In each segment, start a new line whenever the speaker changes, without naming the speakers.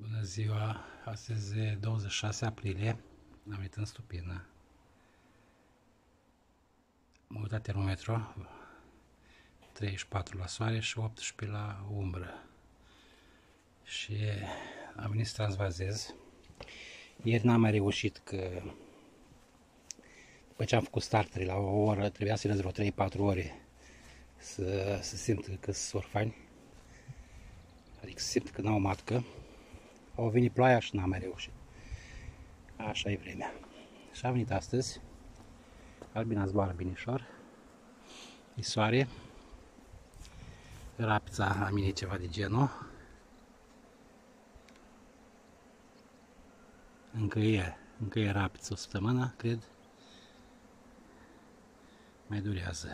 Bună ziua! Astăzi e 26 aprilie. Am venit în stupină. Am uitat termometru. 34 la soare și 18 la umbră. Și am venit să transvazez. Ieri n-am mai reușit că după ce am făcut starteri la o oră, trebuia să vreo 3-4 ore să, să simt că sunt orfani. Adică să simt că n-au matcă. Au venit ploaia și n-am mai reușit. Așa e vremea. Și a venit astăzi. Albina zboară binișor. E soare. Rapița la mine e ceva de genul. Încă e, încă e rapiță o săptămână, cred. Mai durează.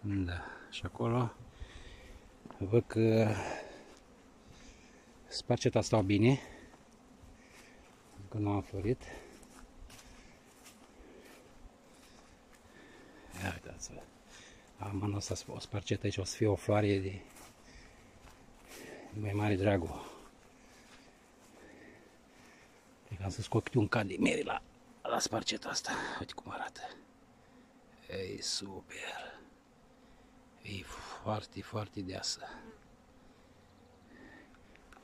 Da, și acolo văd că Sparceta stau bine. Încă nu am florit. Ia uitați-vă. Am anul ăsta o sparcetă aici, o să fie o floare de mai mare dragul. Cred că am să scot un cad de mere la, la sparceta asta. Uite cum arată. Ei, super. E foarte, foarte deasă.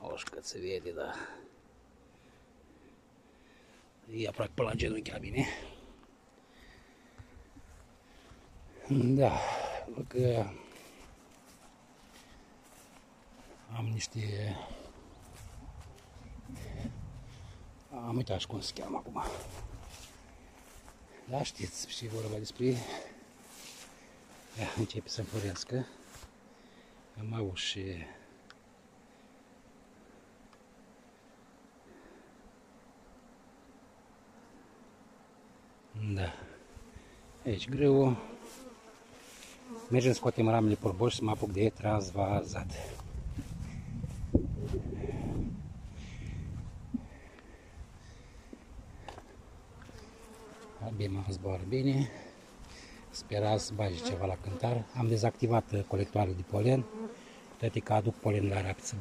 Oș cât se vede, da. E aproape pe la genunchi la mine. Da, văd că am niște... Am uitat și cum se cheamă acum. Da, știți și vorba despre... Ia, începe să înflorească. Am avut și Da. Aici greu. Mergem, scoatem ramele porboși să mă apuc de transvazat. Abia zboară bine. Sperați să bage ceva la cântar. Am dezactivat colectoarele de polen. Toate că aduc polen la rapiță.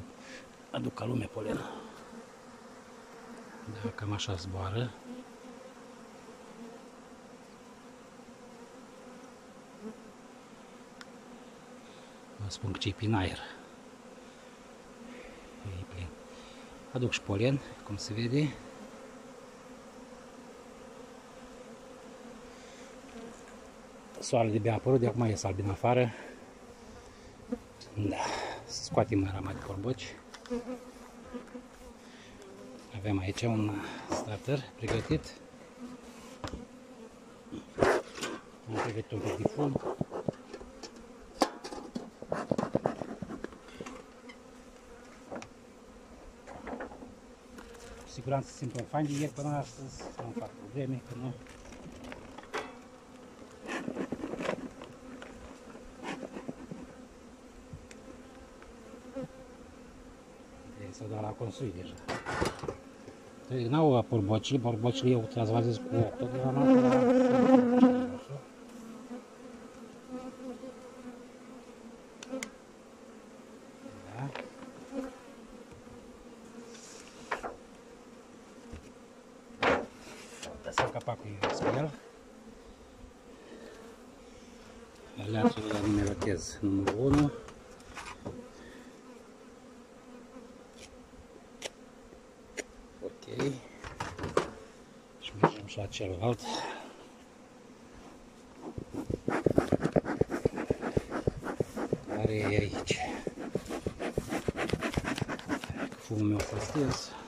Aduc ca lume polen. Da, cam așa zboară. Spun că ce prin aer. E plin. Aduc și polen, cum se vede. Soarele de bea apărut, de acum ies albin afară. Da, să scoatem rama de porboci. Avem aici un starter pregătit. Am pregătit un pic de fum. Siguranță sunt un fan de ieri până astăzi, nu fac probleme, că nu. S-au dat la construit deja. Deci n-au porbocii, porbocii eu transvazez cu ochi, totdeauna Lăsăm capacul pe el. Aleațul la numerotez numărul 1. Ok. Și mergem și la celălalt. Care e aici. Fumul meu a fost stins.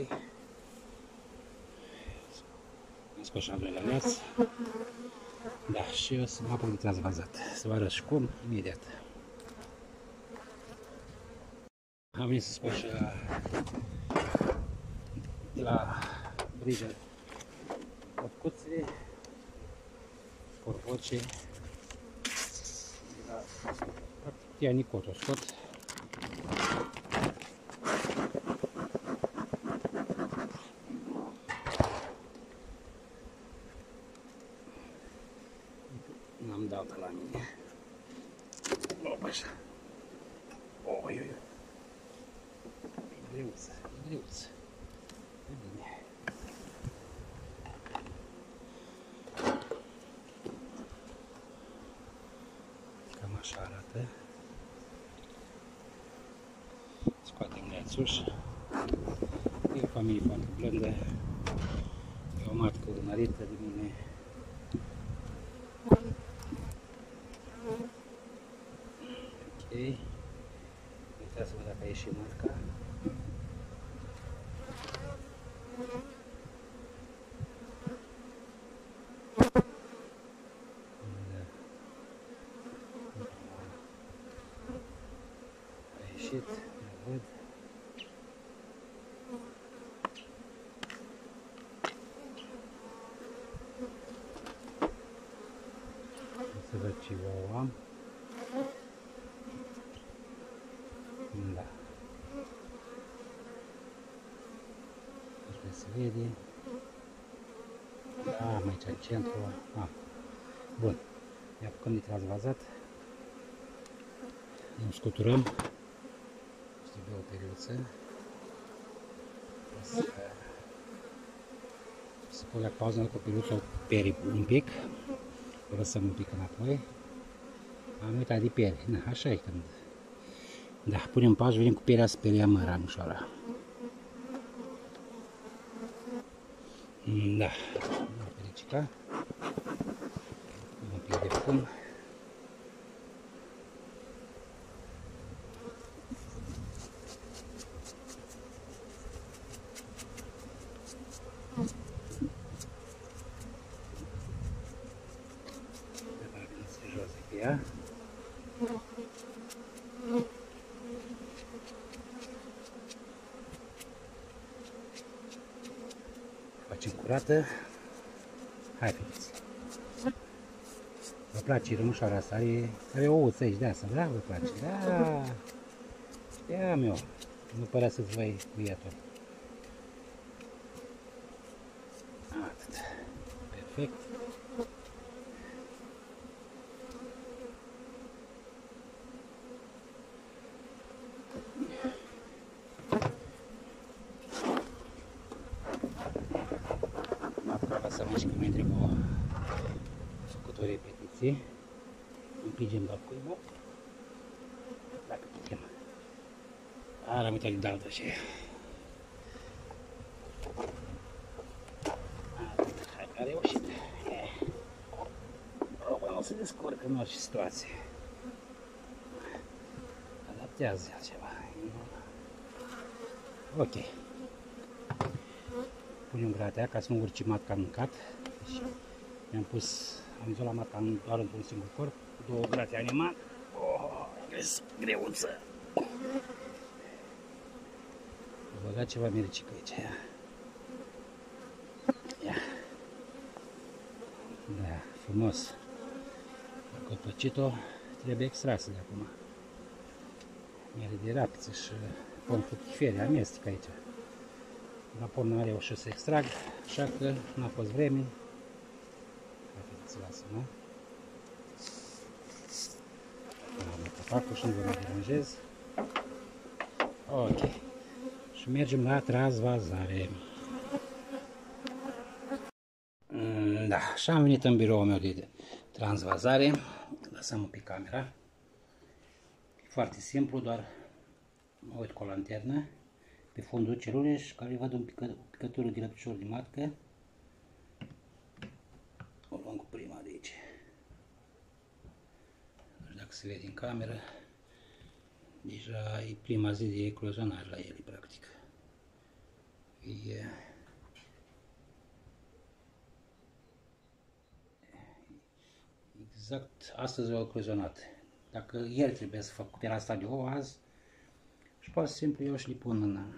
Ok. Scoși al doilea neaț. Da, și eu să mă apuc de transvazat. Să vă arăt și cum, imediat. Am venit să spun și la, la brijă copcuțe, porvoce, la practic tia Nicot o scot. N-am dat la mine. Opa, așa. Oi, oi, oi. Greuță, greuță. E bine. Cam așa arată. Scoatem nețuș. E o familie foarte blândă. E o matcă urmărită de mine. Ok. Uitați-vă dacă a ieșit matca. Da. A ieșit, o văd. O să văd ce ouă am. Da. Trebuie să vede. Da, am aici în centru. Ah. Bun. Ne apucăm de transvazat. Îmi scuturăm. Este bea o periuță. O să, să pun la pauză cu periuța o peri un pic. O lăsăm un pic înapoi. Am uitat de pieri. Na, așa e când da, punem pauză, venim cu perea să periem ramușoara. Da, pericica. Un pic de fum. Se jos pe ea. Facem curată. Hai, fiți. Vă place rămușoara asta? Are, are o uță aici de asta, da? Vă place? Da! Ia, meu. Nu părea să-ți vai cuietul. Atât. Perfect. Acum să mergi că mai trebuie făcut o repetiție. Împingem la cuibă. Dacă putem. Ar am uitat de daltă și Hai că a reușit. Opa, o să descurcă în orice situație. Adaptează altceva. Ok. Punem gratea ca să nu urci matca în mâncat. Deci mi-am pus, am izolat matca în- doar într-un singur corp, cu două grate animal. Oh, greu- greuță. Am băgat ceva miricică aici. Ia. Ia. Da, frumos. Copăcit-o trebuie extrasă de acum. Miere de rapiță și pom fructifere, amestec aici. La pom n-am reușit să extrag, așa că n-a fost vreme. Hai să lasă, nu? Am capacul și nu vă mai deranjez. Ok. Și mergem la transvazare. Mm, Da, și am venit în biroul meu de transvazare. Lăsăm un pic camera. E foarte simplu, doar mă uit cu o lanternă pe fundul celulei și care văd un pică, o picătură de lăpșor de matcă. O luăm cu prima de aici. Nu știu dacă se vede în cameră. Deja e prima zi de eclozionare la ele, practic. E, exact astăzi au eclozionat. Dacă ieri trebuie să fac cupera asta de ouă azi, și poate simplu eu și le pun în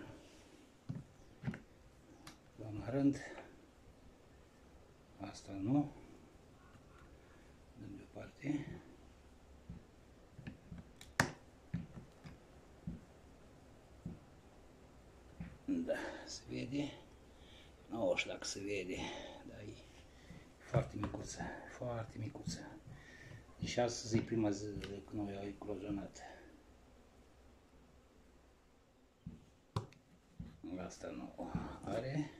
la rând. Asta nu. Da, se vede. Nu știu dacă se vede, dar e foarte micuță, foarte micuță. Deci astăzi e prima zi când o iau eclozionat. Asta nu are.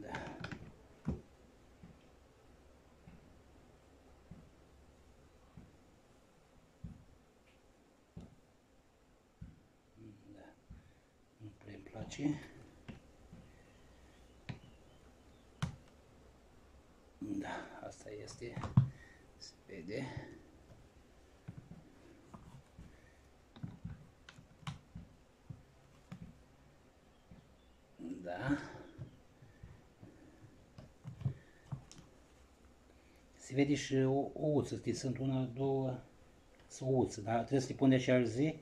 Da. Da. Nu prea îmi place. Da, asta este. Se vede. Da. Se vede și o, o uță, știi, sunt una, două, sunt uță, dar trebuie să le pun de aceeași zi,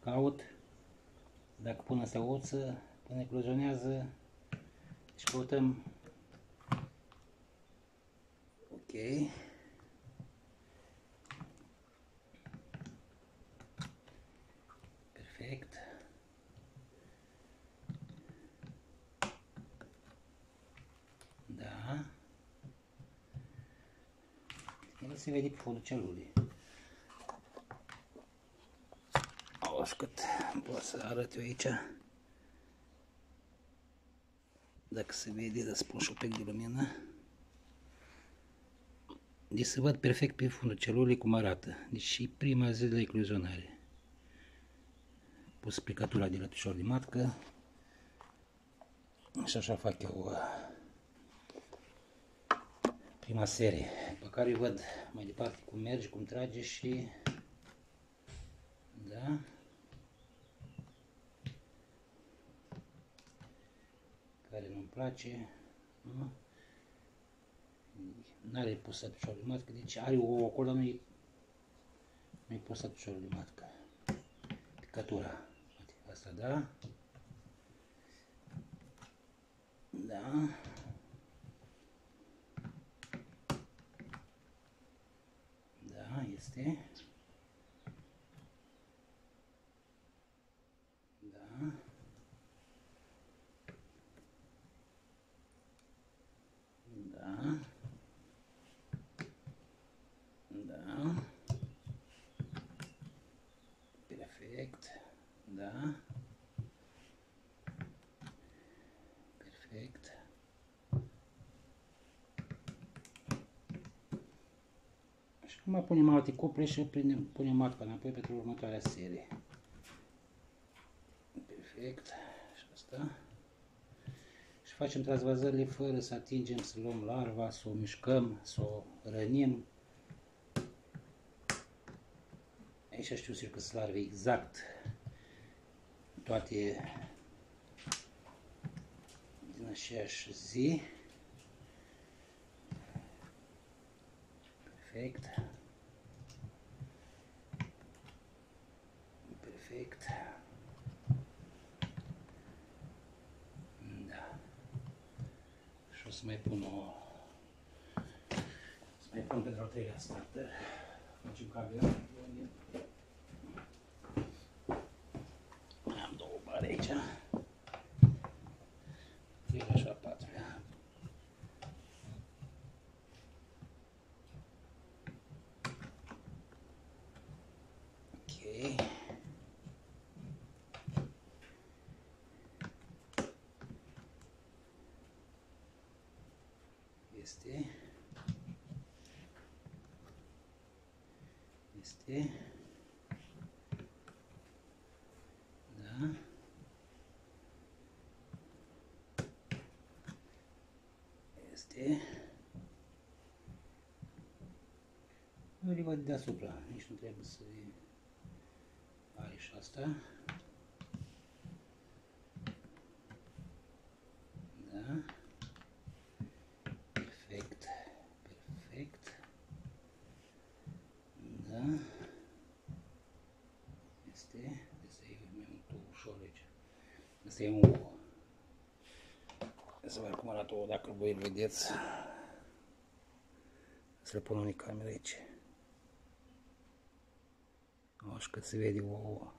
caut, dacă pun asta uță, până eclozionează, și căutăm, ok, perfect, da, el se vede pe fondul celulei. Auzi cât pot să arăt eu aici. Dacă se vede, să spun și un pic de lumină. Deci se văd perfect pe fundul celulei cum arată. Deci și prima zi de ecluzionare. Pus plicatura de lăpișor de matcă. Și așa fac eu uh, prima serie, pe care văd mai departe cum merge, cum trage și da. Care nu-mi place, nu? N-are pusat piciorul de matcă, deci are o acolo, nu-i nu-i pusat piciorul de matcă. Picătura. Asta da. Da. Da, este. Da. Da. Da. Perfect. Da. Perfect. Și acum punem alte cuple și punem, punem matca înapoi pentru următoarea serie. Perfect. Și asta. Și facem transvazările fără să atingem, să luăm larva, să o mișcăm, să o rănim. Aici știu sigur că sunt larve exact toate din aceeași zi. Perfect. Perfect. Da. Și o să mai pun o... Să mai pun pentru al treilea starter. Facem cabina. Am două bare aici. Treilea și a patrulea. Ok. Este. Este. Da. Este. Nu le văd deasupra, nici nu trebuie să are și asta. Da. Este, să iei mai mult ușor aici. Este un ou. Să vă cum arată ou, dacă voi îl vedeți. Să le pun unei camere aici. Așa că se vede ou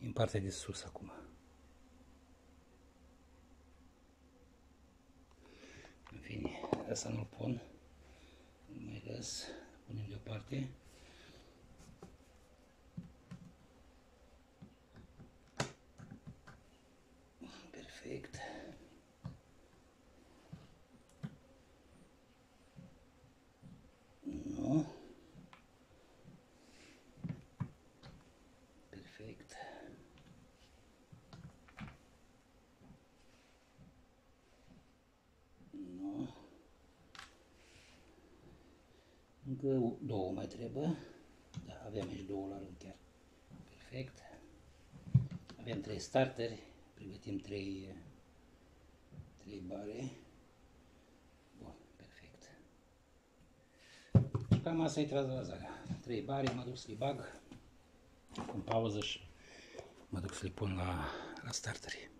în partea de sus acum. În fine, asta nu-l pun. Nu mai las punem deoparte. Perfect. Nu. Perfect. Nu. Încă două mai trebuie. Da, avem aici două la rând chiar. Perfect. Avem trei starteri. Pregătim trei, trei bare. Bun, perfect. Și cam asta e transvazarea. Trei bare, mă duc să le bag. Cu pauză și mă duc să le pun la, la starteri.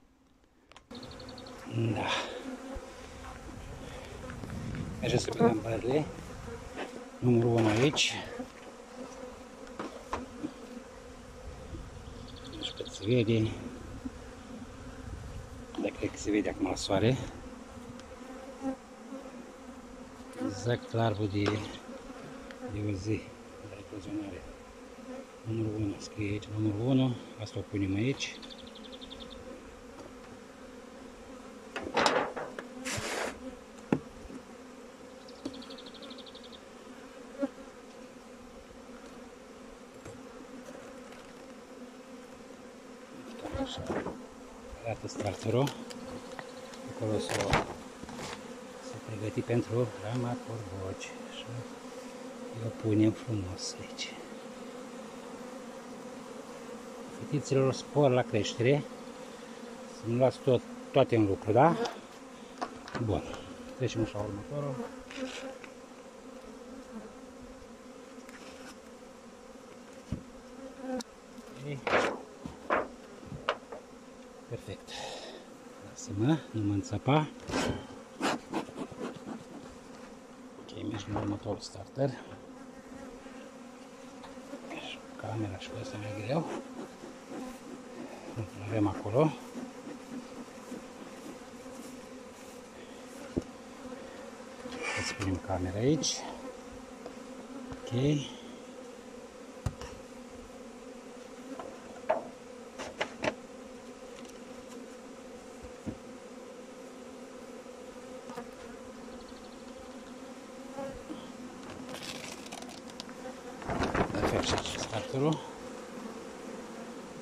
Da. Mergem să băgăm barele. Numărul 1 aici. Nu știu cât se vede. Dar cred că se vede acum la soare. Exact la arbul de, de o zi de eclozionare. Numărul 1 scrie aici, numărul 1. Asta o punem aici. Arată starterul. Acolo s-o s-o pregăti pentru rama corboci. Și o punem frumos aici. Fetițelor spor la creștere. Să nu las tot, toate în lucru, da? Bun. Trecem așa următorul. Perfect. Lasă-mă, nu mă înțăpa. Ok, mergem la următorul starter. Și camera și cu asta mai greu. Avem acolo. Îți punem camera aici. Ok. Perfect. Starterul.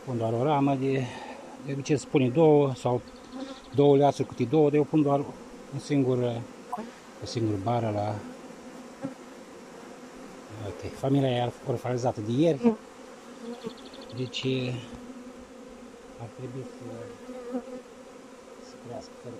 Pun doar o ramă de, de obicei se pune două sau două leațuri câte două, de eu pun doar un singur, o singură bară la... Ok, familia e orfanizată de ieri, deci ar trebui să, să crească fără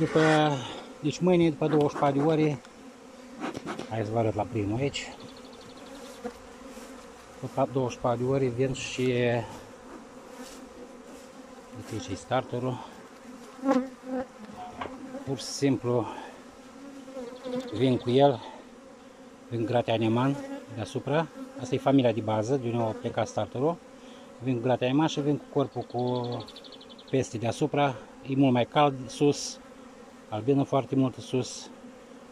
După, deci mâine, după 24 de ore, hai să vă arăt la primul aici. După 24 de ore vin și uite aici e starterul. Pur și simplu vin cu el, vin gratea neman deasupra. Asta e familia de bază, de unde a plecat starterul. Vin cu gratea neman și vin cu corpul cu peste deasupra. E mult mai cald sus, albină foarte mult sus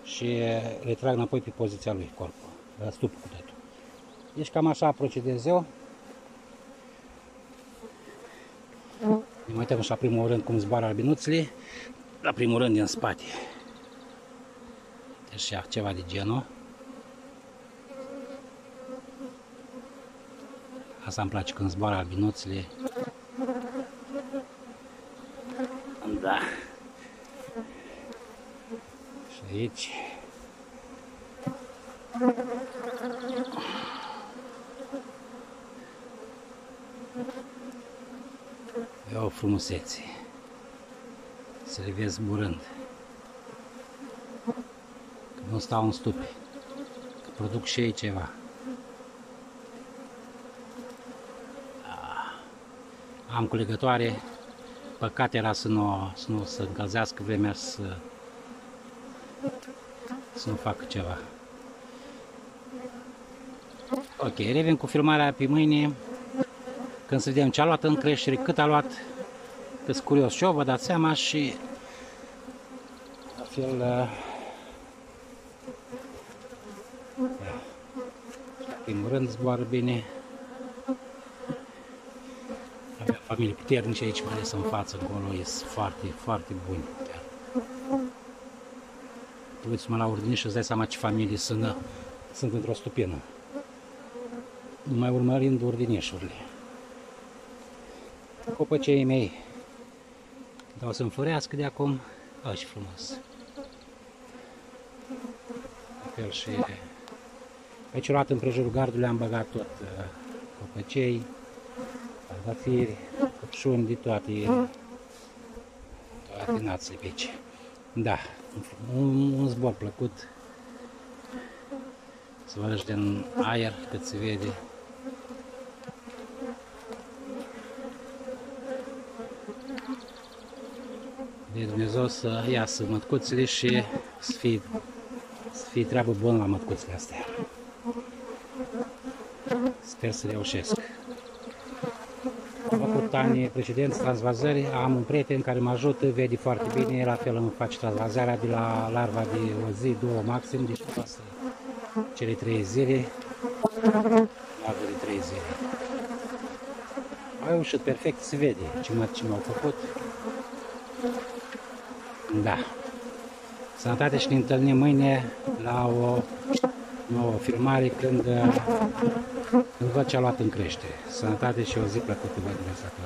și retrag înapoi pe poziția lui corpul, la stupul cu totul. Deci cam așa procedez eu. Ne mai uităm și la primul rând cum zboară albinuțele, la primul rând din spate. Deci ia ceva de genul. Asta îmi place când zboară albinuțele. Da. Și aici E o frumusețe. Să le vezi burând. Că nu stau în stupe. Că produc și ei ceva. Am culegătoare. Păcat era să nu, să nu să încălzească vremea să, să nu facă ceva. Ok, revin cu filmarea pe mâine. Când să vedem ce a luat în creștere, cât a luat. că curios și eu, vă dați seama și la fel uh, primul rând zboară bine. Avea familie puternice aici, mai ales în față, acolo, e foarte, foarte buni. Uite-mă la ordine și îți dai seama ce familie sunt, sunt într-o stupină. Numai urmărind ordineșurile. Copăcei mei dau să înflorească de acum. Așa frumos. La fel și aici luat împrejurul gardului am băgat tot uh, copăcei, trandafiri, căpșuni de toate, toate națele pe aici. Da, un, un zbor plăcut. Să vă din aer cât se vede. de Dumnezeu să iasă mătcuțele și să fie, să fie treabă bună la mătcuțele astea. Sper să reușesc. Am făcut anii precedenți transvazări, am un prieten care mă ajută, vede foarte bine, la fel îmi face transvazarea de la larva de o zi, două maxim, deci pasă cele trei zile, larva de trei zile. Au reușit perfect, se vede ce m-au făcut. Da. Sănătate și ne întâlnim mâine la o nouă filmare când, când văd ce a luat în creștere. Sănătate și o zi plăcută vă Dumnezeu toți.